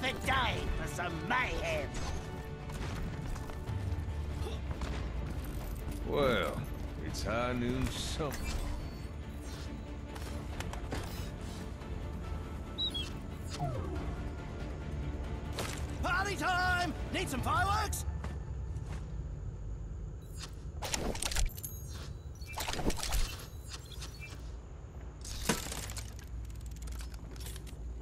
perfect day for some mayhem. Well, it's high noon something. Party time! Need some fireworks?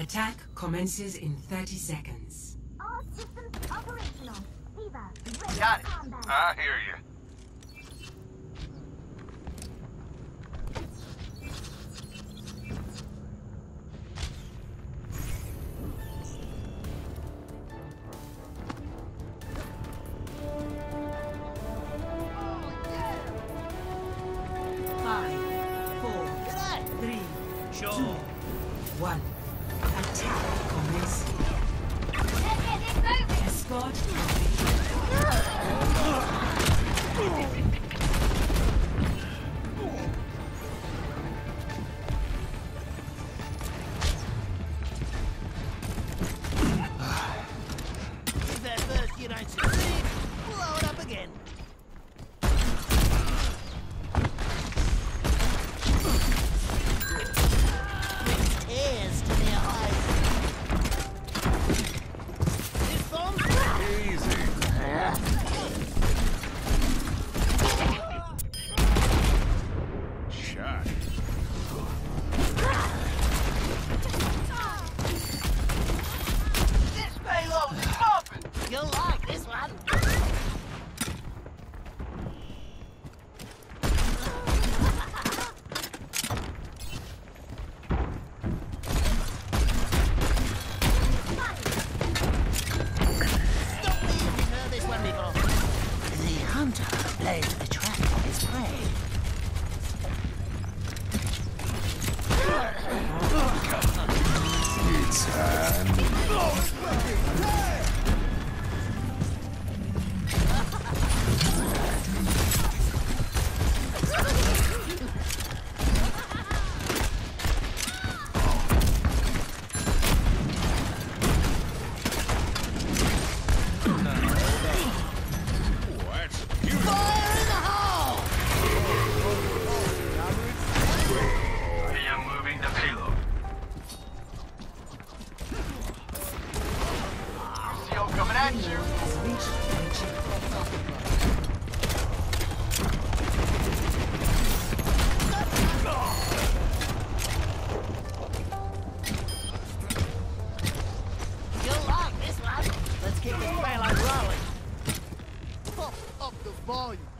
Attack commences in 30 seconds. All systems operational. Got it. Combat. I hear you. Five, four, three, two, one. Attack commencing. Escort. up the volume.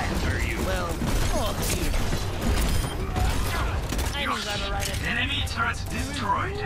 quiet. Are you? Well, oh, I knew I were right Enemy turret destroyed.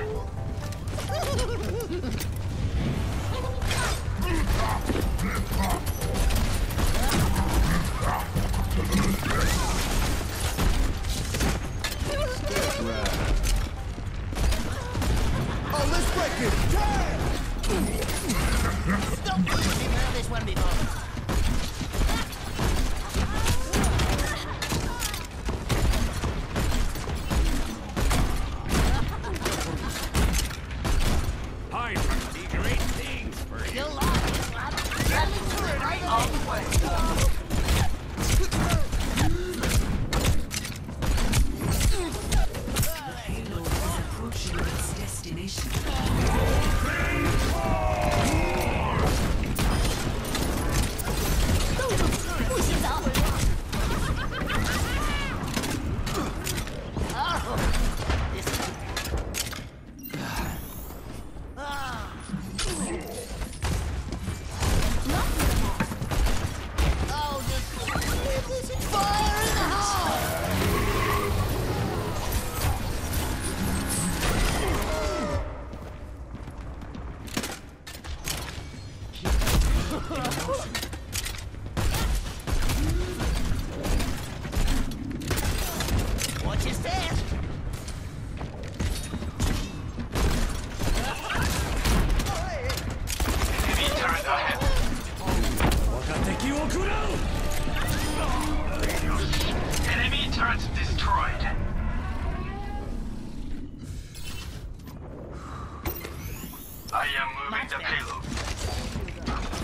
I am moving the payload.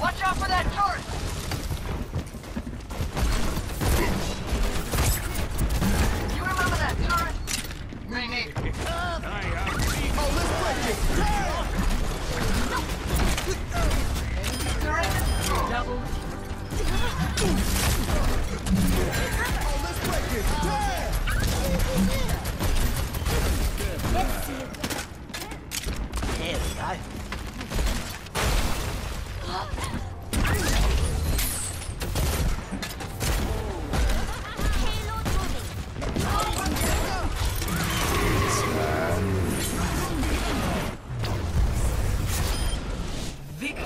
Watch out for that turret! You remember that turret? Me neither. Uh, oh, let's break it! Victory.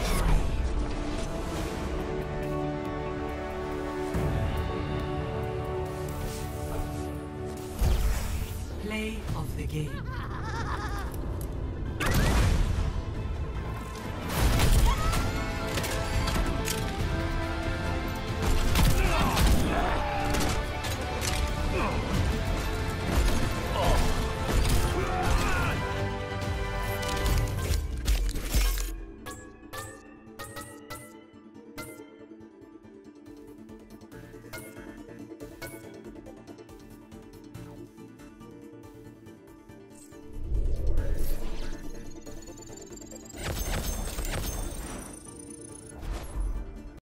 Play of the game.